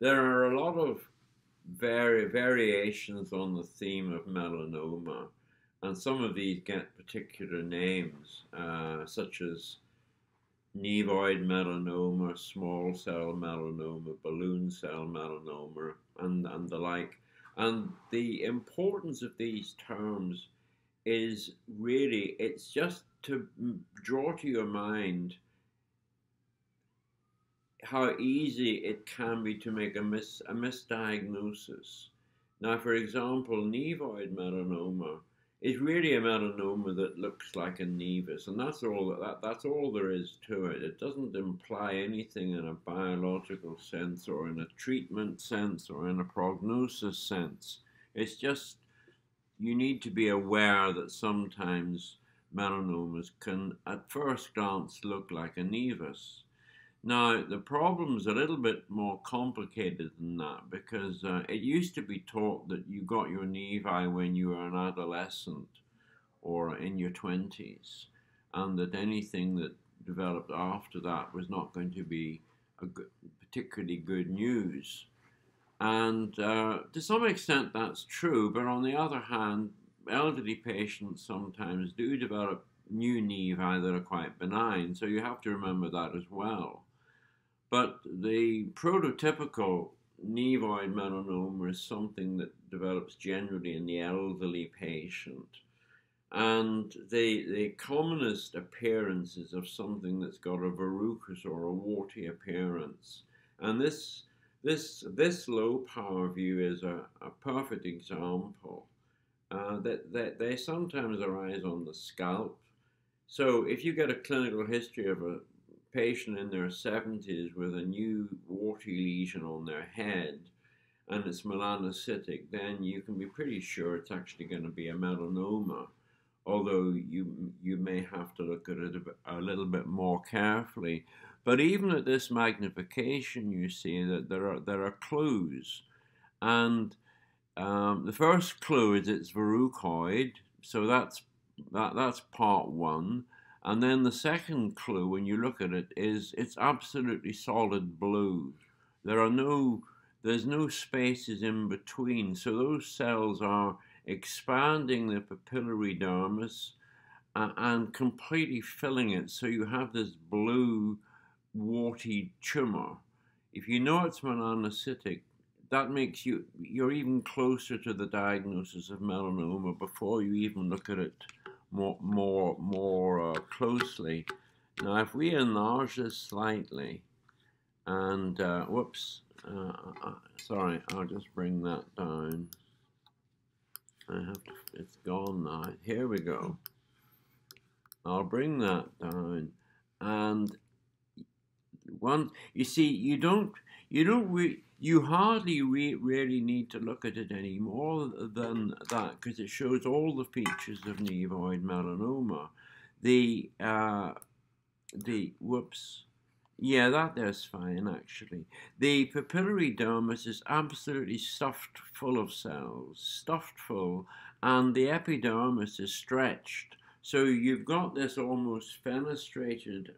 there are a lot of vari- variations on the theme of melanoma, and some of these get particular names, uh, such as nevoid melanoma, small cell melanoma, balloon cell melanoma, and, and the like. And the importance of these terms is really, it's just to draw to your mind how easy it can be to make a, mis, a misdiagnosis. Now, for example, nevoid melanoma is really a melanoma that looks like a nevus, and that's all that that's all there is to it. It doesn't imply anything in a biological sense, or in a treatment sense, or in a prognosis sense. It's just you need to be aware that sometimes melanomas can, at first glance, look like a nevus. Now, the problem's a little bit more complicated than that because uh, it used to be taught that you got your nevi when you were an adolescent or in your 20s, and that anything that developed after that was not going to be a good, particularly good news. And uh, to some extent, that's true, but on the other hand, elderly patients sometimes do develop new nevi that are quite benign, so you have to remember that as well. But the prototypical nevoid melanoma is something that develops generally in the elderly patient. And the, the commonest appearance is of something that's got a verrucous or a warty appearance. And this, this, this low power view is a, a perfect example. Uh, that, that they sometimes arise on the scalp. So if you get a clinical history of a patient in their 70s with a new warty lesion on their head and it's melanocytic, then you can be pretty sure it's actually going to be a melanoma. Although you you may have to look at it a, a little bit more carefully, but even at this magnification, you see that there are there are clues, and um, the first clue is it's verrucoid, so that's that that's part one. And then the second clue, when you look at it, is it's absolutely solid blue. There are no, there's no spaces in between. So those cells are expanding the papillary dermis and completely filling it. So you have this blue, warty tumor. If you know it's melanocytic, that makes you, you're even closer to the diagnosis of melanoma before you even look at it more more more uh, closely. Now, if we enlarge this slightly, and uh, whoops, uh, uh, sorry, I'll just bring that down. I have to, it's gone now. Here we go. I'll bring that down, and one, you see, you don't, you don't re- you hardly re- really need to look at it any more than that because it shows all the features of nevoid melanoma. The uh, the whoops, yeah, that is fine actually. The papillary dermis is absolutely stuffed full of cells, stuffed full, and the epidermis is stretched. So you've got this almost fenestrated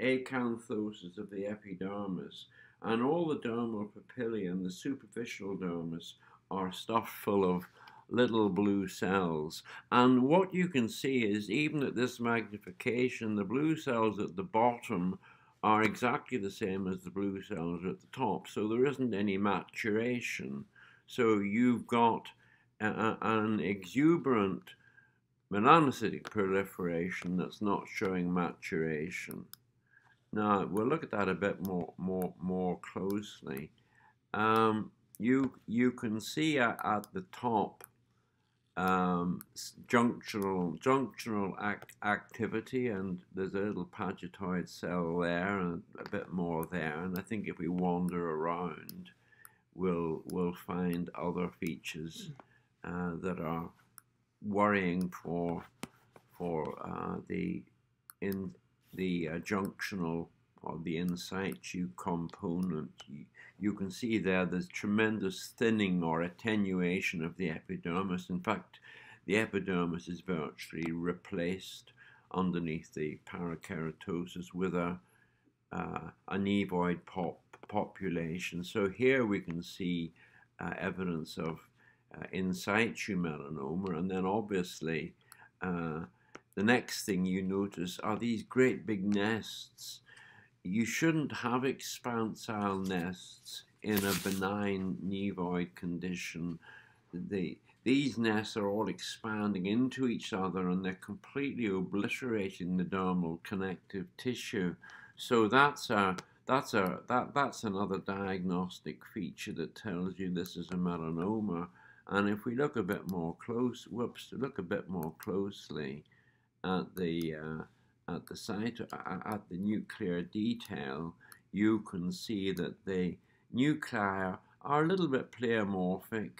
acanthosis of the epidermis and all the dermal papillae and the superficial dermis are stuffed full of little blue cells. And what you can see is even at this magnification, the blue cells at the bottom are exactly the same as the blue cells at the top. So there isn't any maturation. So you've got a, an exuberant melanocytic proliferation that's not showing maturation. Now we'll look at that a bit more more more closely. Um, you you can see at, at the top um, junctional junctional ac activity, and there's a little pagetoid cell there, and a bit more there. And I think if we wander around, we'll we'll find other features uh, that are worrying for for uh, the in the uh, junctional or the in situ component, you, you can see there there's tremendous thinning or attenuation of the epidermis. In fact, the epidermis is virtually replaced underneath the parakeratosis with a, uh, a nevoid pop population. So here we can see uh, evidence of uh, in situ melanoma, and then obviously uh, the next thing you notice are these great big nests. You shouldn't have expansile nests in a benign nevoid condition. The, these nests are all expanding into each other and they're completely obliterating the dermal connective tissue. So that's a that's a that that's another diagnostic feature that tells you this is a melanoma. And if we look a bit more close, whoops, look a bit more closely at the uh, at the site at the nuclear detail, you can see that the nuclei are a little bit pleomorphic.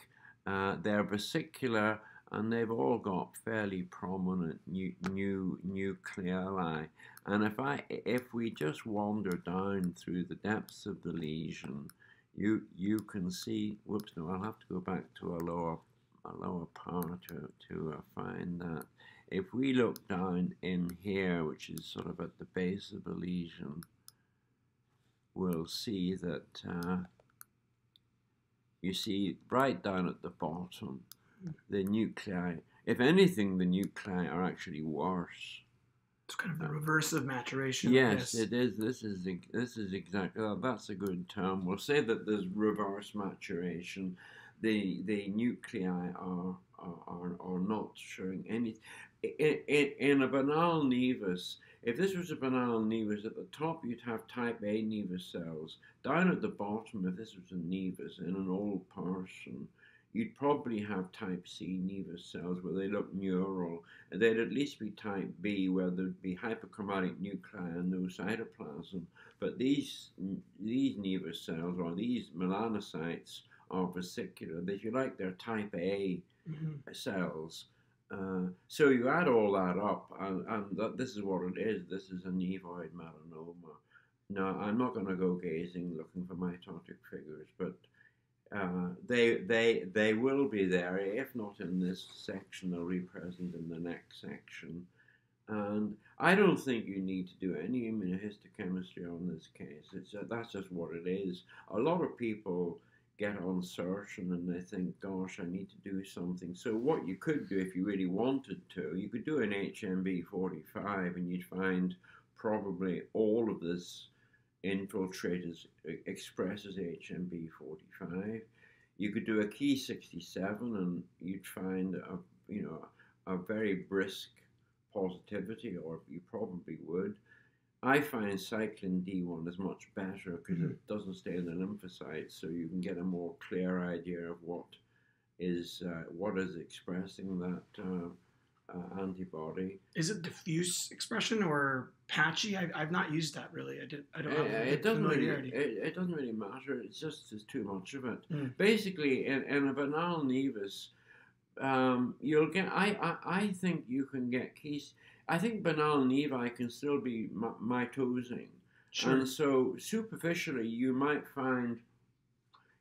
Uh, they're vesicular and they've all got fairly prominent new, new nucleoli. And if I if we just wander down through the depths of the lesion, you you can see. Whoops! No, I'll have to go back to a lower a lower part to to uh, find that. If we look down in here, which is sort of at the base of the lesion, we'll see that uh, you see right down at the bottom the nuclei. If anything, the nuclei are actually worse. It's kind of the reverse of maturation. Yes, it is. This is this is exactly oh, that's a good term. We'll say that there's reverse maturation. The the nuclei are are, are not showing any. In, in, in a banal nevus, if this was a banal nevus, at the top you'd have type A nevus cells. Down at the bottom, if this was a nevus in an old person, you'd probably have type C nevus cells where they look neural. And they'd at least be type B where there'd be hyperchromatic nuclei and no cytoplasm. But these, these nevus cells or these melanocytes are vesicular. If you like, they're type A mm-hmm. cells. Uh, so you add all that up, and, and that, this is what it is. This is a nevoid melanoma. Now, I'm not going to go gazing looking for mitotic figures, but uh, they they they will be there if not in this section they'll be present in the next section and I don't think you need to do any immunohistochemistry on this case it's uh, that's just what it is a lot of people get uncertain and then they think gosh I need to do something so what you could do if you really wanted to you could do an HMB 45 and you'd find probably all of this infiltrators expresses HMB45. You could do a Ki67 and you'd find a, you know, a very brisk positivity, or you probably would. I find cyclin D1 is much better because mm-hmm. it doesn't stay in the lymphocytes, so you can get a more clear idea of what is uh, what is expressing that uh, uh, antibody. Is it diffuse expression or patchy? I, have not used that really. I did. I don't. Have it, it doesn't really. It, it, doesn't really matter. It's just there's too much of it. Mm. Basically, in, in a banal nevus, um, you'll get. I, I I think you can get keys. I think banal nevi can still be mitosing, sure. and so superficially you might find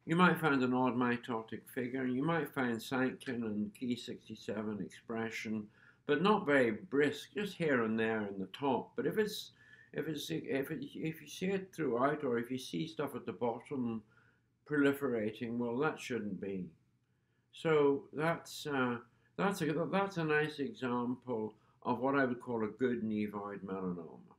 you might find an odd mitotic figure, you might find cyclin and Ki67 expression, but not very brisk, just here and there in the top. But if it's if it's if it, if you see it throughout, or if you see stuff at the bottom proliferating, well, that shouldn't be. So that's uh, that's a that's a nice example of what I would call a good nevoid melanoma.